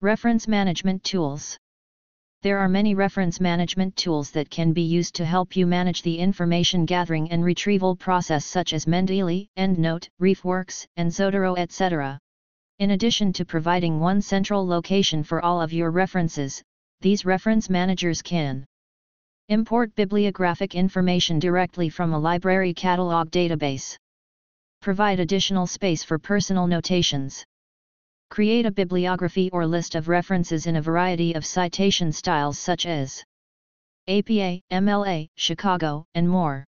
Reference Management Tools There are many reference management tools that can be used to help you manage the information gathering and retrieval process such as Mendeley, EndNote, RefWorks, and Zotero etc. In addition to providing one central location for all of your references, these reference managers can import bibliographic information directly from a library catalog database, provide additional space for personal notations, create a bibliography or list of references in a variety of citation styles such as APA, MLA, Chicago, and more.